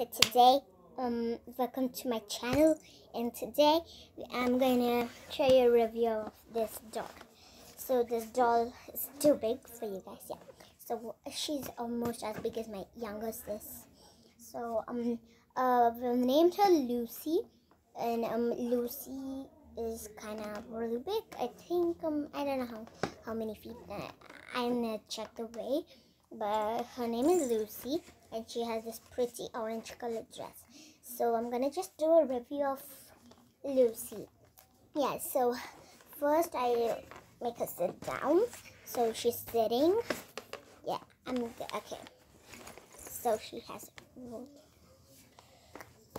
so today um welcome to my channel and today i'm gonna show you a review of this doll. So this doll is too big for you guys yeah. So she's almost as big as my younger sis so um uh we named her lucy and um lucy is kind of really big. I think um i don't know how how many feet uh, i'm gonna check the weight but her name is lucy and she has this pretty orange colored dress. So I'm gonna just do a review of Lucy. Yeah, so first I make her sit down. So she's sitting. Yeah, I'm okay. So she has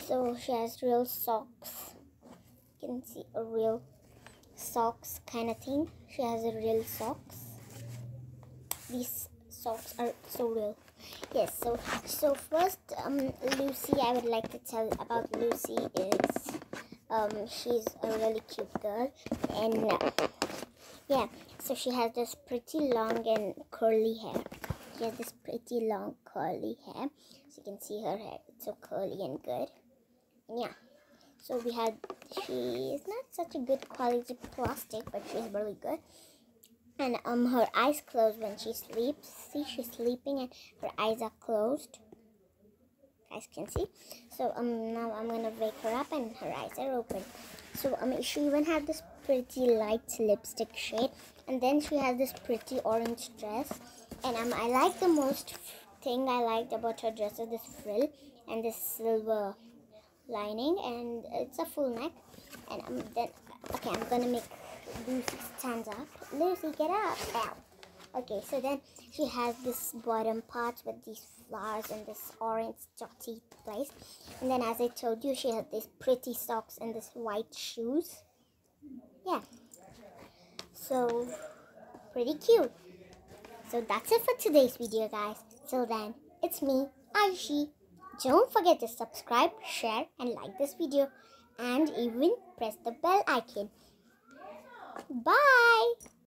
so she has real socks. You can see a real socks kind of thing. She has a real socks. These socks are so real. Yes so so first um lucy i would like to tell about lucy is um she's a really cute girl and uh, yeah so she has this pretty long and curly hair. She has this pretty long curly hair. So you can see her hair it's so curly and good. And yeah so we had she is not such a good quality plastic but she's really good and um her eyes closed when she sleeps. See, she's sleeping and her eyes are closed. Guys can see. So um now I'm gonna wake her up and her eyes are open. So um she even had this pretty light lipstick shade, and then she has this pretty orange dress. And um I like the most thing I liked about her dress is this frill and this silver lining, and it's a full neck. And um then okay I'm gonna make Lucy stands up. Lucy, get up. Ow. Okay, so then she has this bottom part with these flowers and this orange dotty place. And then as I told you, she has these pretty socks and this white shoes. Yeah. So, pretty cute. So that's it for today's video, guys. Till then, it's me, Aishi. Don't forget to subscribe, share, and like this video. And even press the bell icon. Bye.